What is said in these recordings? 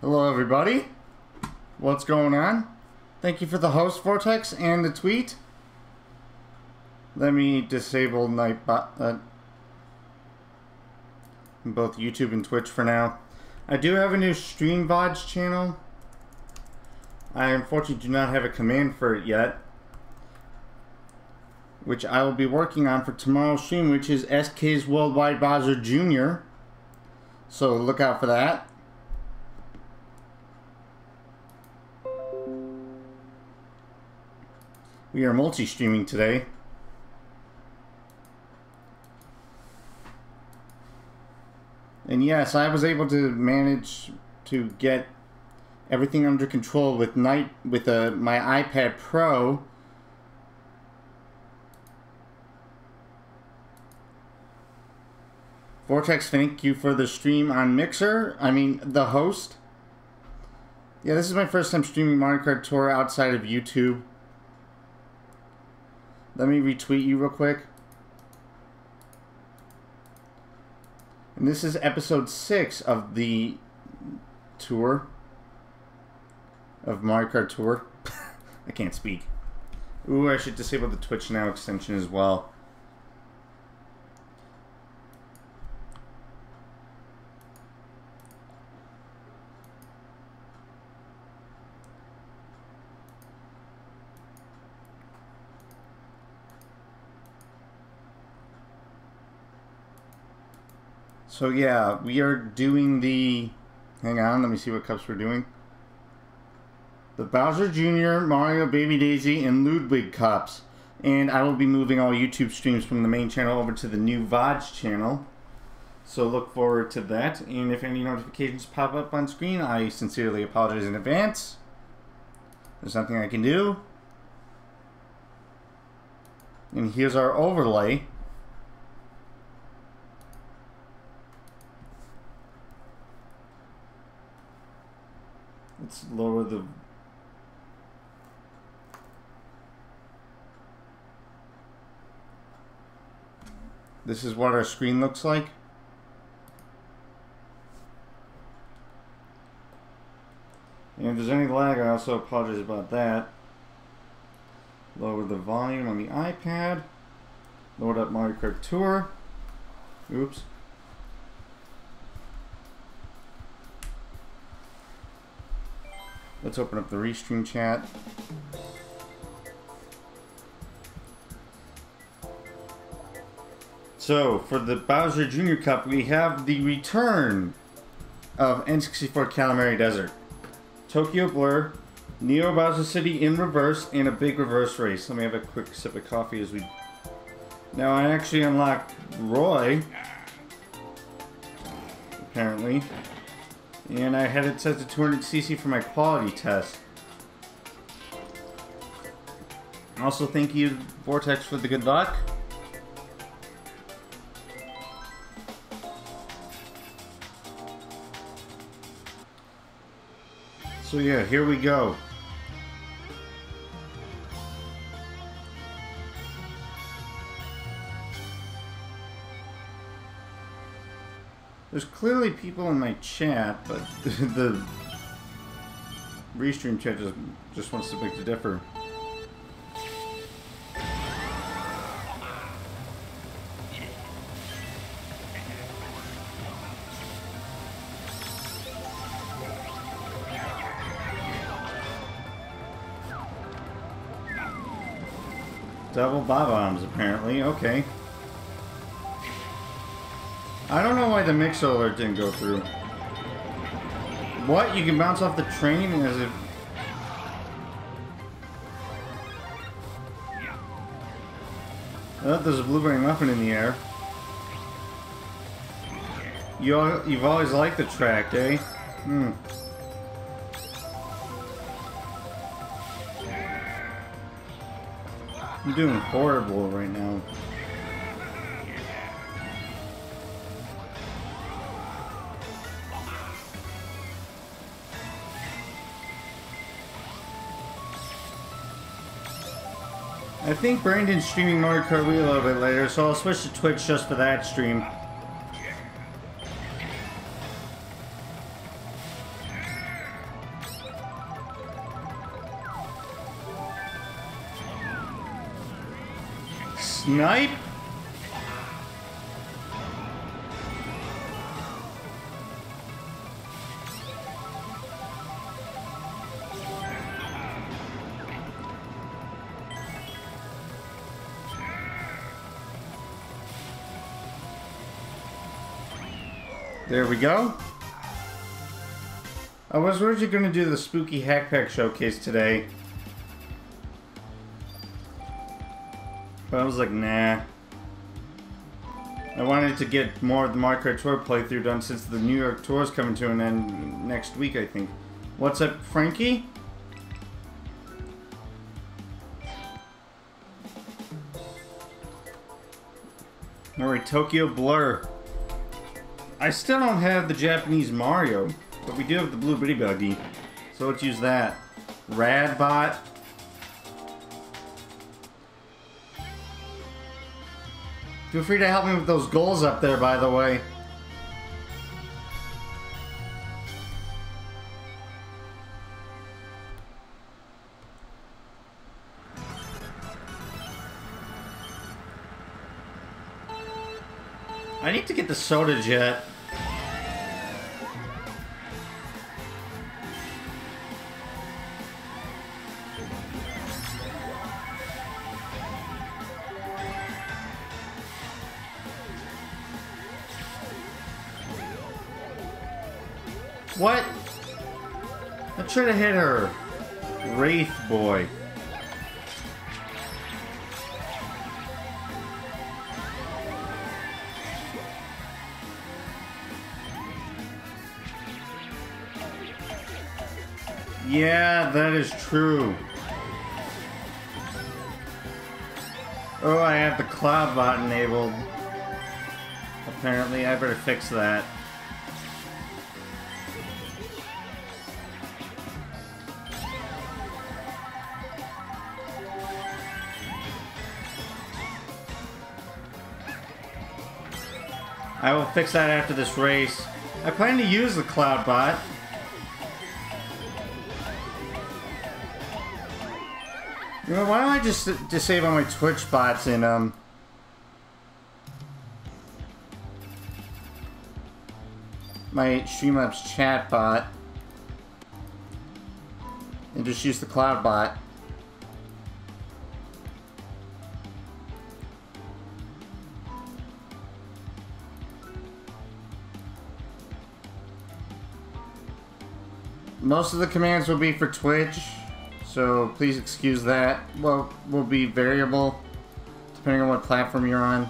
Hello, everybody. What's going on? Thank you for the host, Vortex, and the tweet. Let me disable Nightbot uh, both YouTube and Twitch for now. I do have a new Stream VODs channel. I unfortunately do not have a command for it yet. Which I will be working on for tomorrow's stream, which is SK's Worldwide Bowser Jr. So look out for that. We are multi-streaming today. And yes, I was able to manage to get everything under control with night with uh, my iPad Pro. Vortex, thank you for the stream on Mixer. I mean, the host. Yeah, this is my first time streaming Mario Kart Tour outside of YouTube. Let me retweet you real quick. And this is episode six of the tour of Mario Kart Tour. I can't speak. Ooh, I should disable the Twitch Now extension as well. So yeah, we are doing the... Hang on, let me see what cups we're doing. The Bowser Jr., Mario, Baby Daisy, and Ludwig cups. And I will be moving all YouTube streams from the main channel over to the new VODs channel. So look forward to that. And if any notifications pop up on screen, I sincerely apologize in advance. There's nothing I can do. And here's our overlay. Lower the This is what our screen looks like. And if there's any lag, I also apologize about that. Lower the volume on the iPad. Load up Mario Kart Tour. Oops. Let's open up the Restream chat. So, for the Bowser Jr. Cup, we have the return of N64 Kalimari Desert. Tokyo Blur, Neo Bowser City in reverse, and a big reverse race. Let me have a quick sip of coffee as we... Now, I actually unlocked Roy. Apparently. And I had it set to 200cc for my quality test. Also, thank you, Vortex, for the good luck. So yeah, here we go. There's clearly people in my chat, but the restream chat just, just wants to make to differ. Double bob-ombs, apparently. Okay. I don't know why the mix alert didn't go through. What? You can bounce off the train as if... Oh, there's a blueberry muffin in the air. You all, you've always liked the track, eh? Hmm. I'm doing horrible right now. I think Brandon's streaming Mario Kart Wii a little bit later, so I'll switch to Twitch just for that stream. Snipe? There we go. I was originally going to do the Spooky Hack Pack showcase today. But I was like, nah. I wanted to get more of the Mario Kart Tour playthrough done since the New York Tour is coming to an end next week, I think. What's up, Frankie? Alright, Tokyo Blur. I still don't have the Japanese Mario, but we do have the Blue Biddybuggy. So let's use that. Radbot. Feel free to help me with those goals up there, by the way. I need to get the soda jet. Have hit her. Wraith boy. Yeah, that is true. Oh, I have the cloud bot enabled. Apparently, I better fix that. I will fix that after this race. I plan to use the cloud bot. You know, why don't I just disable my Twitch bots and, um... My Streamlabs chat bot. And just use the cloud bot. Most of the commands will be for Twitch, so please excuse that. Well, will be variable depending on what platform you're on.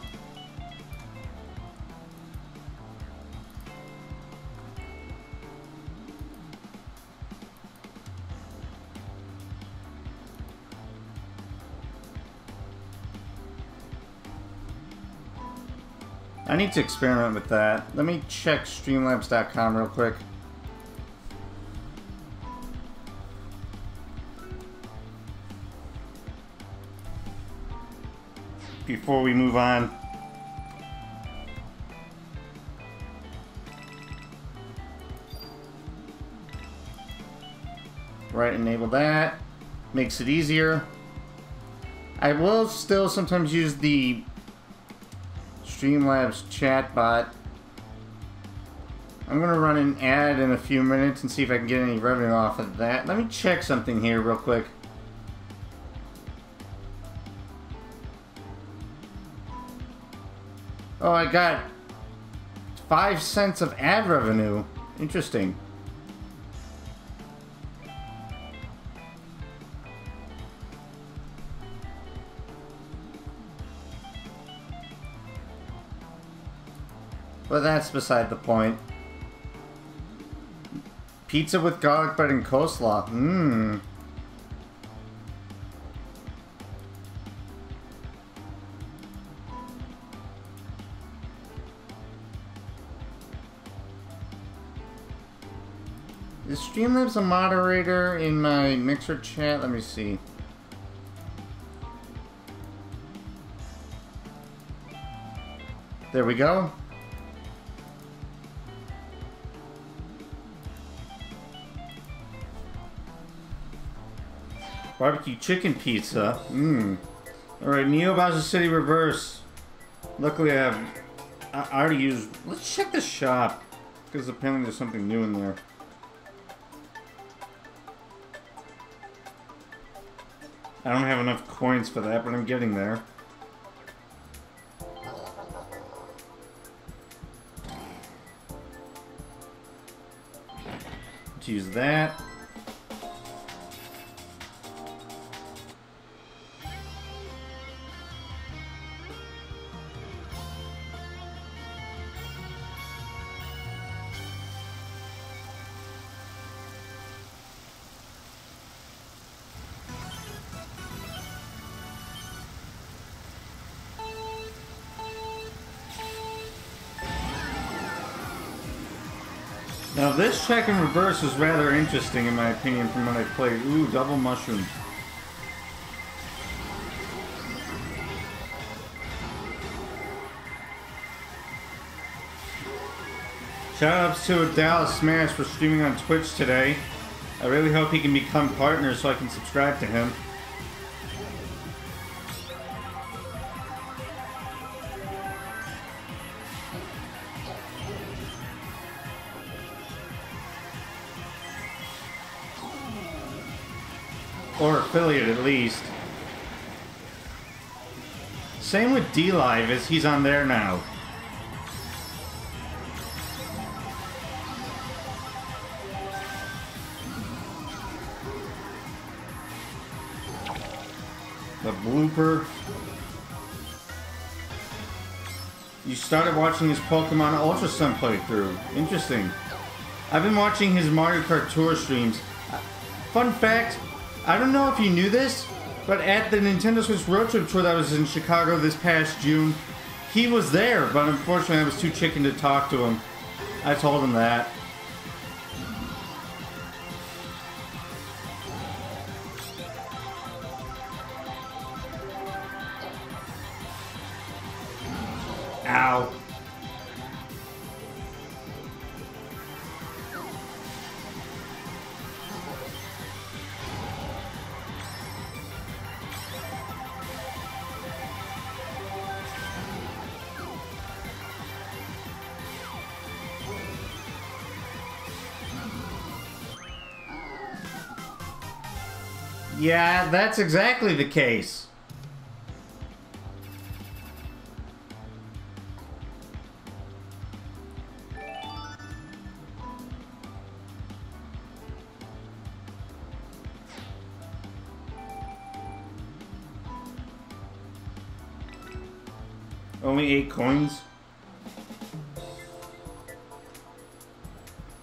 I need to experiment with that. Let me check streamlabs.com real quick. Before we move on. Right, enable that. Makes it easier. I will still sometimes use the Streamlabs chatbot. I'm going to run an ad in a few minutes and see if I can get any revenue off of that. Let me check something here real quick. Oh, I got five cents of ad revenue. Interesting. But that's beside the point. Pizza with garlic bread and coleslaw. Mmm. Streamlabs a moderator in my Mixer chat? Let me see. There we go. Barbecue chicken pizza. Mmm. Alright, Neo Bowser City Reverse. Luckily I have... I, I already used... Let's check the shop. Because apparently there's something new in there. I don't have enough coins for that, but I'm getting there. Let's use that. Check in reverse is rather interesting in my opinion from when I played. Ooh, double mushroom. Shoutouts to Dallas Smash for streaming on Twitch today. I really hope he can become partner so I can subscribe to him. Or affiliate at least. Same with D-Live as he's on there now. The blooper. You started watching his Pokemon Ultra Sun playthrough. Interesting. I've been watching his Mario Kart Tour streams. Fun fact, I don't know if you knew this, but at the Nintendo Switch Road Trip Tour that was in Chicago this past June, he was there, but unfortunately I was too chicken to talk to him. I told him that. Yeah, that's exactly the case. Only eight coins.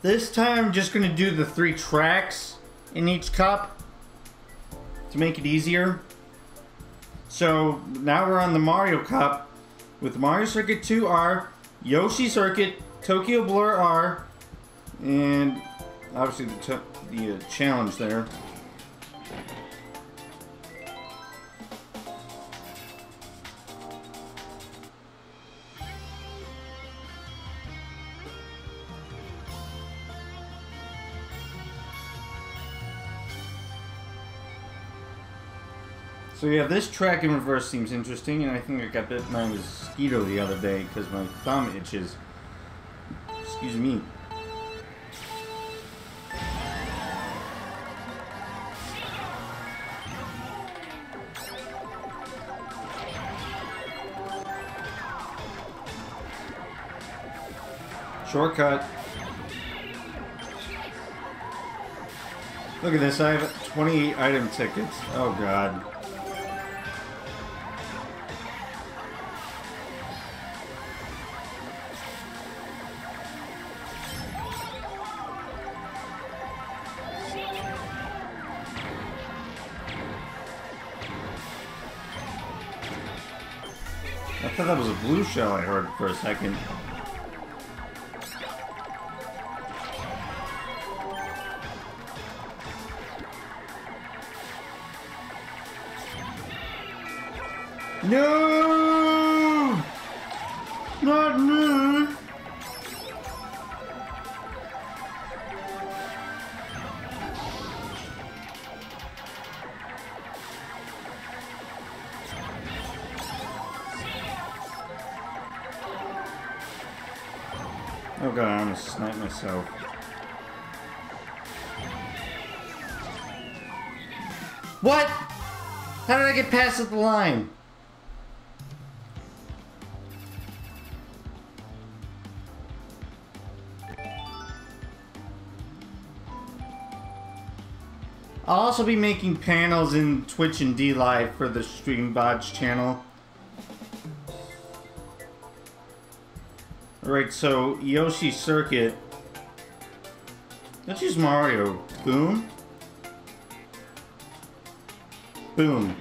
This time I'm just gonna do the three tracks in each cup to make it easier. So now we're on the Mario Cup with Mario Circuit 2R, Yoshi Circuit, Tokyo Blur R, and obviously the, the uh, challenge there. So yeah, this track in reverse seems interesting, and I think I got bit by a mosquito the other day because my thumb itches. Excuse me. Shortcut. Look at this, I have 28 item tickets. Oh god. Blue shell I heard for a second. How did I get past the line? I'll also be making panels in Twitch and DLive for the Stream VODs channel. Alright, so Yoshi Circuit. Let's use Mario. Boom. Boom.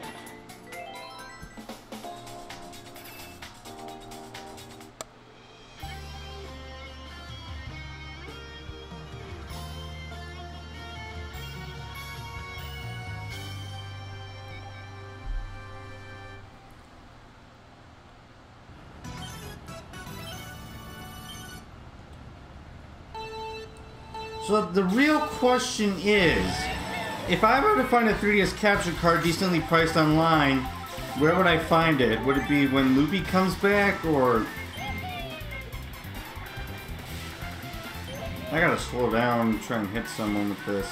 So the real question is, if I were to find a 3DS capture card decently priced online, where would I find it? Would it be when Loopy comes back, or... I gotta slow down and try and hit someone with this.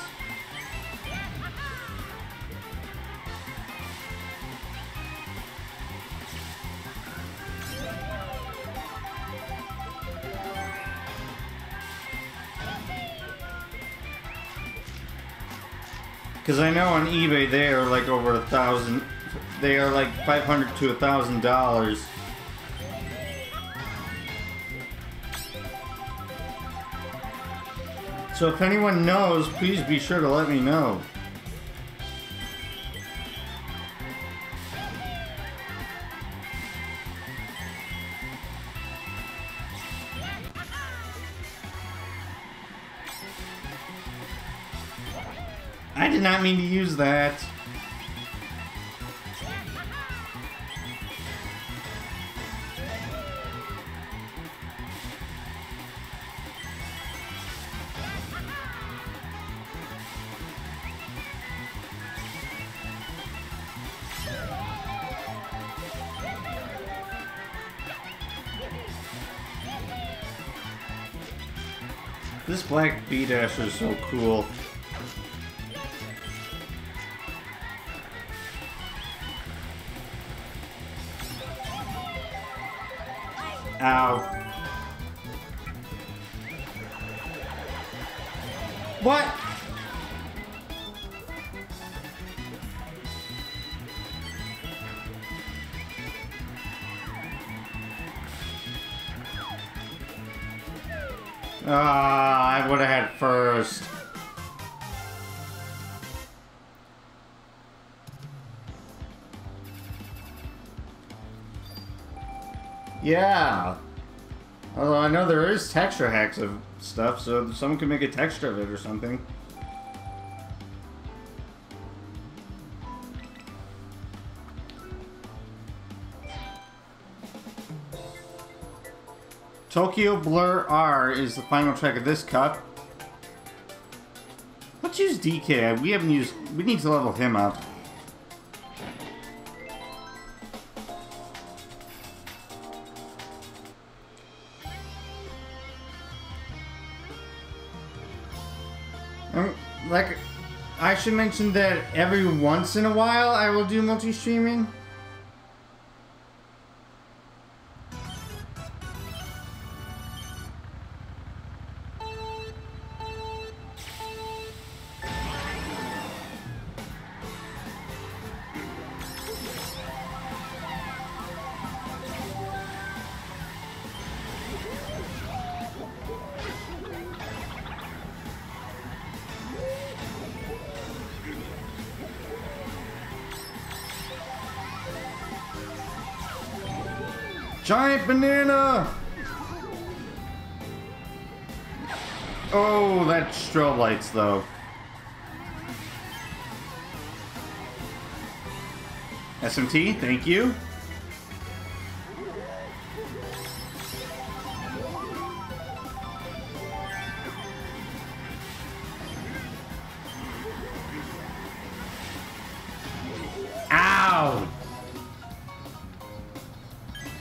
Because I know on eBay they are like over a thousand. They are like 500 to a thousand dollars. So if anyone knows, please be sure to let me know. B-dash is so cool. Ow. What? Ah, I would have had first. Yeah. Although I know there is texture hacks of stuff, so someone could make a texture of it or something. Tokyo Blur R is the final track of this cup. Let's use DK. We haven't used. We need to level him up. Like, I should mention that every once in a while I will do multi-streaming. Giant banana! Oh, that strobe lights though. SMT, thank you.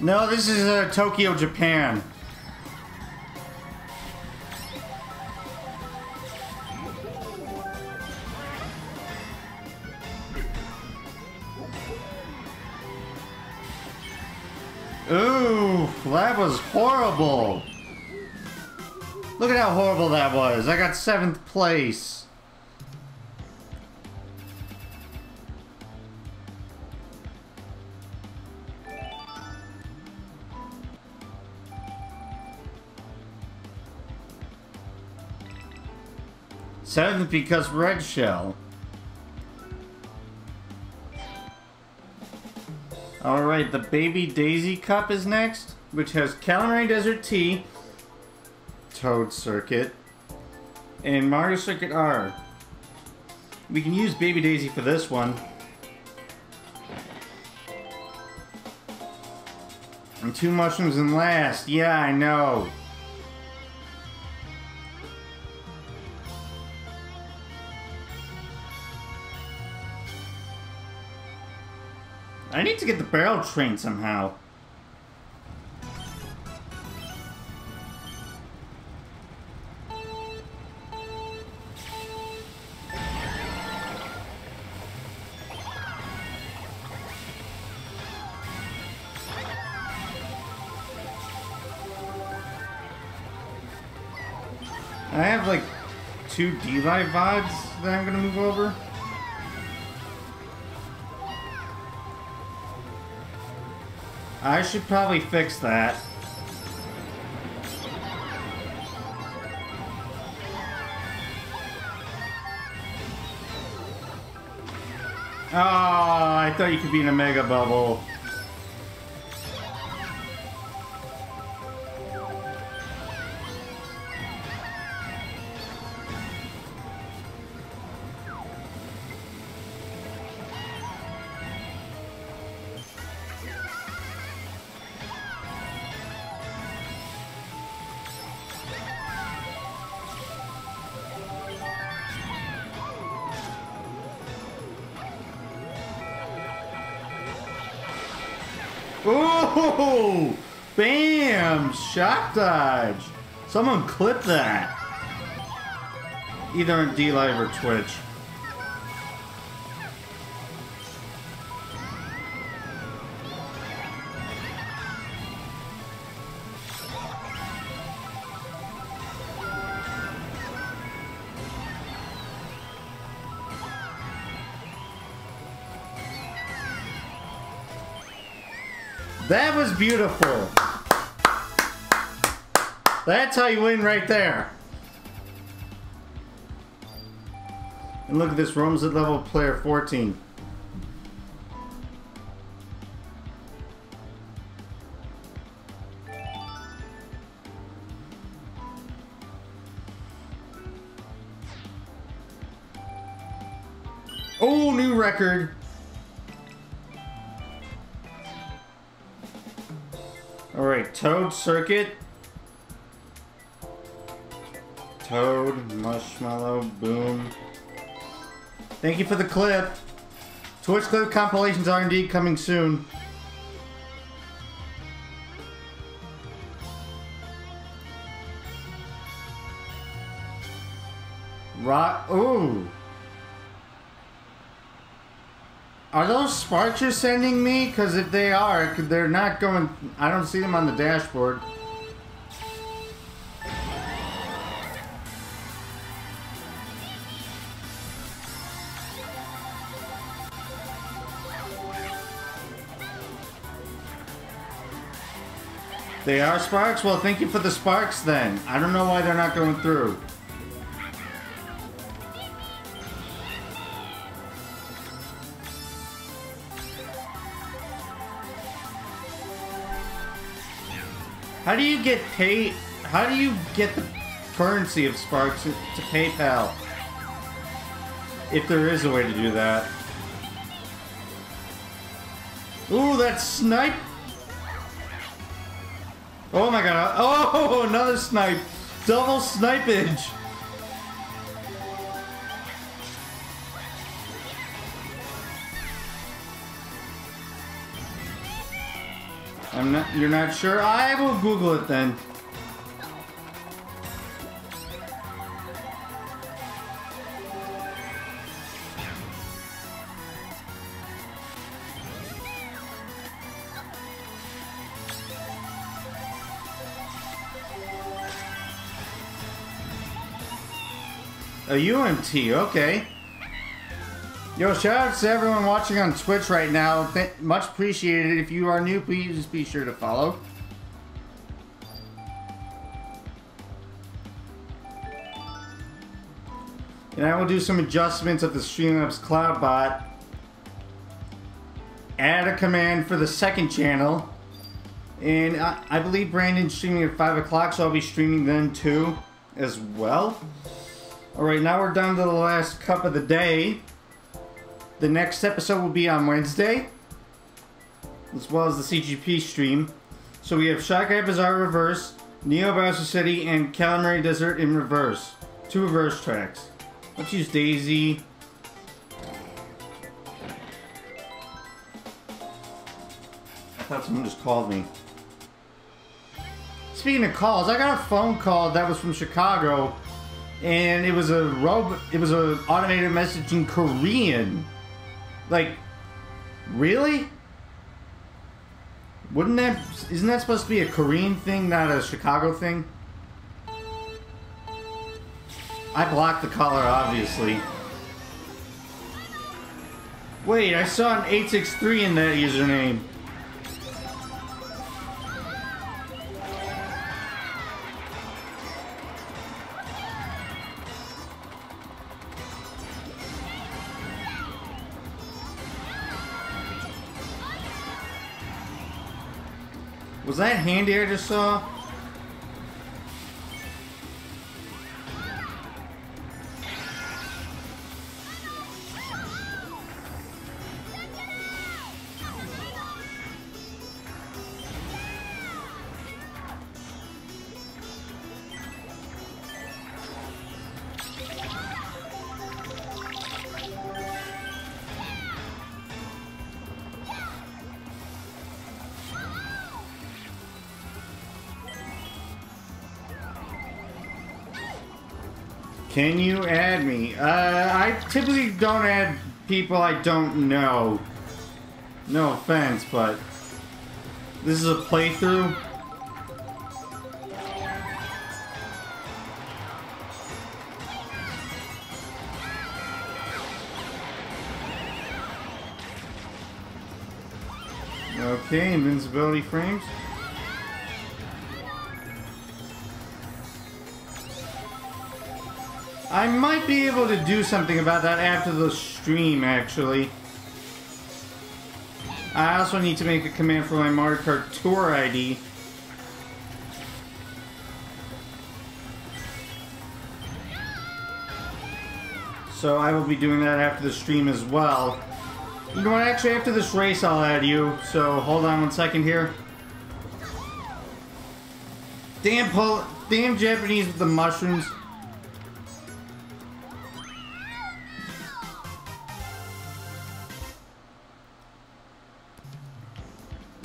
No, this is uh, Tokyo, Japan. Ooh, that was horrible. Look at how horrible that was. I got 7th place. Seventh because red shell. Alright, the Baby Daisy Cup is next, which has Kalimari Desert T, Toad Circuit, and Mario Circuit R. We can use Baby Daisy for this one. And two mushrooms in last. Yeah, I know. Barrel train somehow. I have like two D-Live vibes that I'm gonna move over. I should probably fix that. Oh, I thought you could be in a mega bubble. Shock dodge! Someone clip that! Either in D-Live or Twitch. That was beautiful. That's how you win right there. And look at this, Rome's at level player 14. Oh, new record. Alright, Toad Circuit. Toad, Marshmallow, Boom. Thank you for the clip. Twitch clip compilations are indeed coming soon. Rock. Ooh. Are those sparks you're sending me? Because if they are, they're not going... I don't see them on the dashboard. They are sparks? Well, thank you for the sparks then. I don't know why they're not going through. How do you get pay? How do you get the currency of Sparks to PayPal? If there is a way to do that. Ooh, that snipe! Oh my god. Oh, another snipe! Double snipage! I'm not, you're not sure? I will Google it then. Oh, a UMT, okay. Yo, shout out to everyone watching on Twitch right now. Th much appreciated. If you are new, please be sure to follow. And I will do some adjustments of the Streamlabs Cloud bot. Add a command for the second channel. And I, I believe Brandon's streaming at 5 o'clock, so I'll be streaming then too, as well. Alright, now we're down to the last cup of the day. The next episode will be on Wednesday, as well as the CGP stream. So we have Guy Bazaar Reverse, Neo Bowser City, and Kalimari Desert in reverse. Two reverse tracks. Let's use Daisy. I thought someone just called me. Speaking of calls, I got a phone call that was from Chicago, and it was a rob. It was an automated message in Korean. Like, really? Wouldn't that? Isn't that supposed to be a Korean thing, not a Chicago thing? I blocked the caller, obviously. Wait, I saw an 863 in that username. Was that handy I just saw? Can you add me? Uh, I typically don't add people I don't know. No offense, but this is a playthrough. Okay, invincibility frames. I might be able to do something about that after the stream, actually. I also need to make a command for my Mario Kart Tour ID. So I will be doing that after the stream as well. You know what, actually after this race I'll add you, so hold on one second here. Damn, Pol damn Japanese with the mushrooms.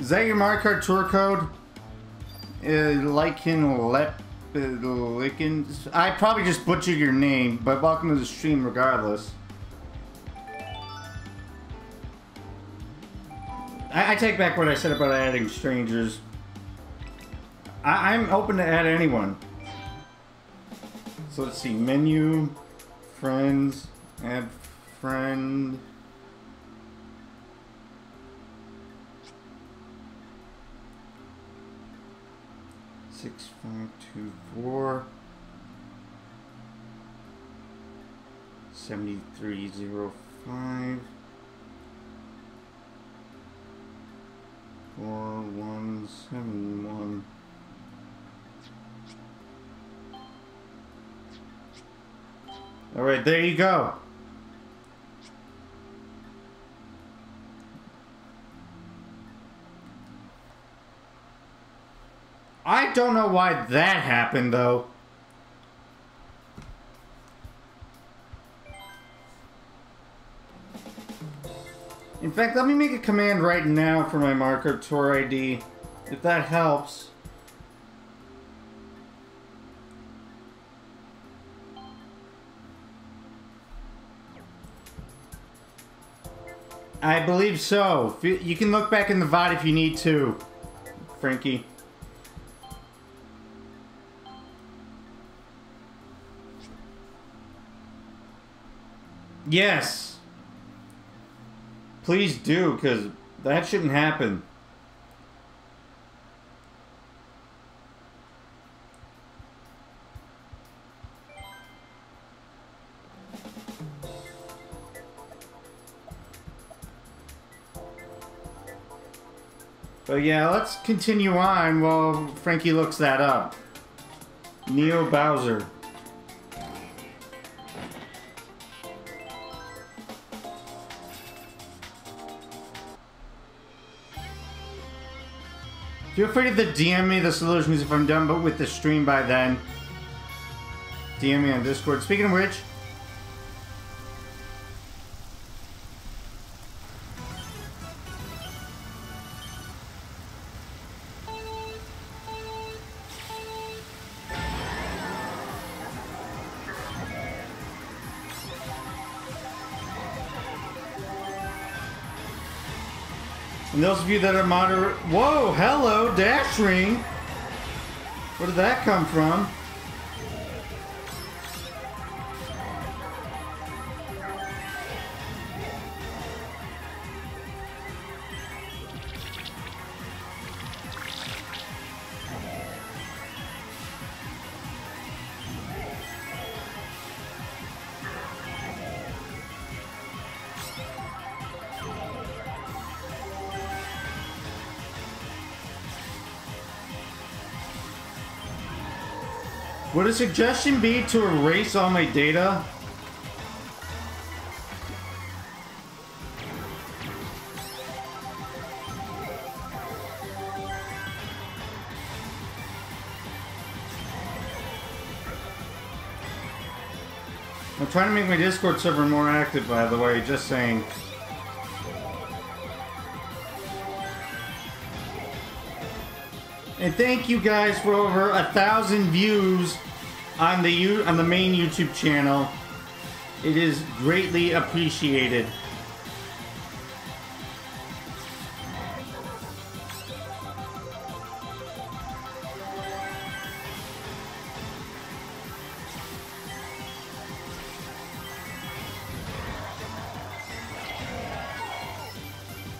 Is that your Mario Kart Tour code? Uh, Lycan Lep... Lycan... I probably just butchered your name, but welcome to the stream regardless. I, I take back what I said about adding strangers. I, I'm open to add anyone. So let's see, menu, friends, add friend... six five two four. seventy three zero oh five. four one seven one. All right, there you go. I don't know why that happened, though. In fact, let me make a command right now for my Mario Kart Tour ID, if that helps. I believe so. You can look back in the VOD if you need to, Frankie. Yes. Please do, because that shouldn't happen. But yeah, let's continue on while Frankie looks that up. Neo Bowser. Feel free to DM me the solutions if I'm done but with the stream by then. DM me on Discord. Speaking of which, And those of you that are moderate... Whoa, hello, Dash Ring. Where did that come from? Would a suggestion be to erase all my data? I'm trying to make my Discord server more active, by the way, just saying. And thank you guys for over a thousand views on the U on the main YouTube channel. It is greatly appreciated.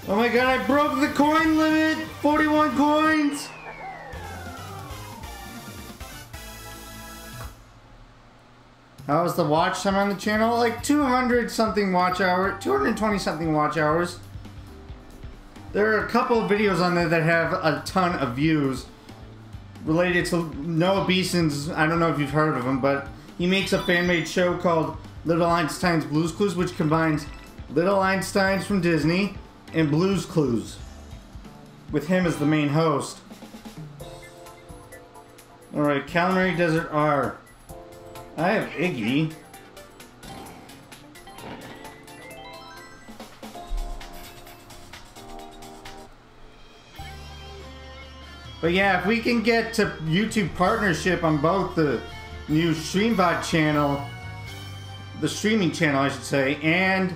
Oh my god, I broke the coin limit! 41 coins! How was the watch time on the channel? Like 200 something watch hour, 220 something watch hours. There are a couple of videos on there that have a ton of views related to Noah Beeson's. I don't know if you've heard of him, but he makes a fan-made show called Little Einstein's Blues Clues, which combines Little Einsteins from Disney and Blues Clues, with him as the main host. Alright, Kalimari Desert R. I have Iggy. But yeah, if we can get to YouTube partnership on both the new Stream VODs channel, the streaming channel, I should say, and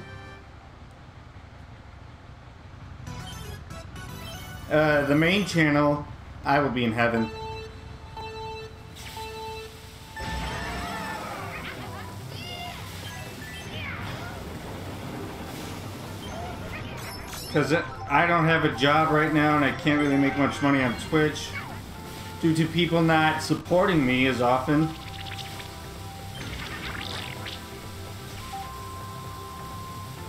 uh, the main channel, I will be in heaven. Because I don't have a job right now and I can't really make much money on Twitch due to people not supporting me as often.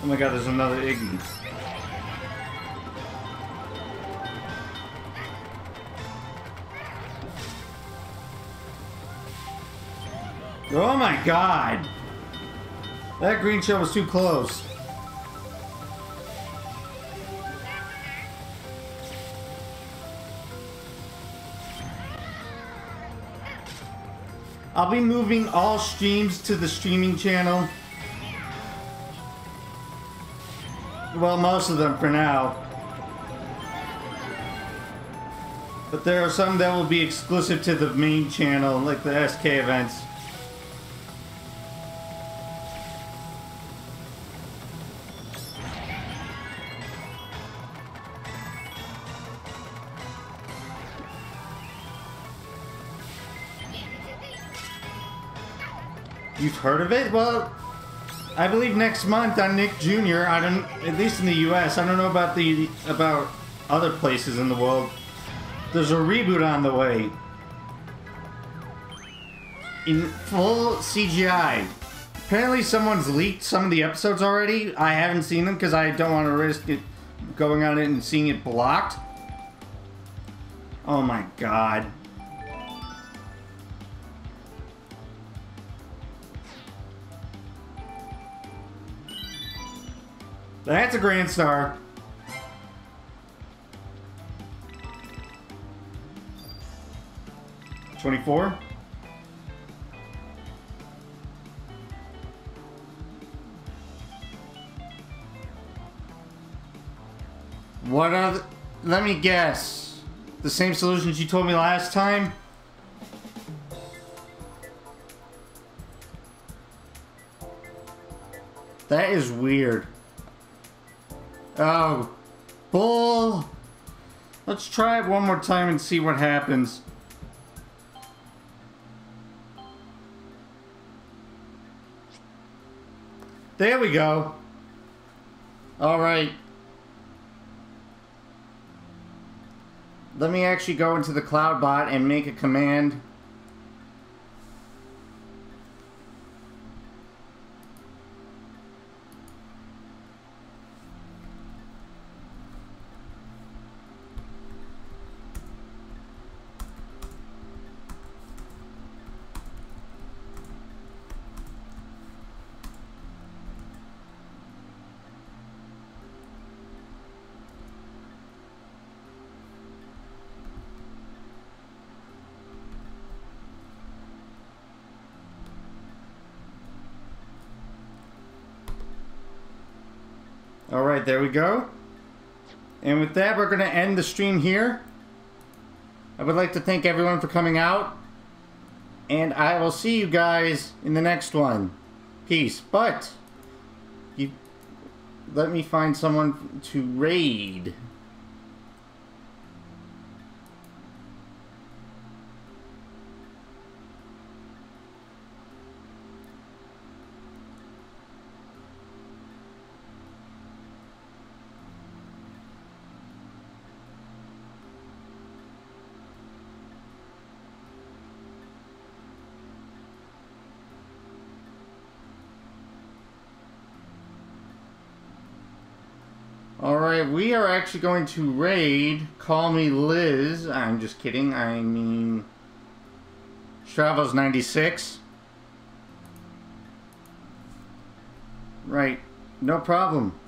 Oh my god, there's another Iggy. Oh my god! That green shell was too close. I'll be moving all streams to the streaming channel. Well, most of them for now. But there are some that will be exclusive to the main channel, like the SK events. Heard of it? Well, I believe next month on Nick Jr. I don't, at least in the U.S. I don't know about the about other places in the world. There's a reboot on the way. In full CGI. Apparently someone's leaked some of the episodes already. I haven't seen them because I don't want to risk it going on it and seeing it blocked. Oh my god. That's a Grand Star. Twenty-four. What are the, let me guess. The same solutions you told me last time? That is weird. Um, oh, bull. Let's try it one more time and see what happens. There we go. All right. Let me actually go into the Cloudbot and make a command. Alright, there we go. And with that, we're going to end the stream here. I would like to thank everyone for coming out. And I will see you guys in the next one. Peace. But, you let me find someone to raid. Alright, we are actually going to raid Call Me Liz. I'm just kidding. I mean... Stravos 96. Right. No problem.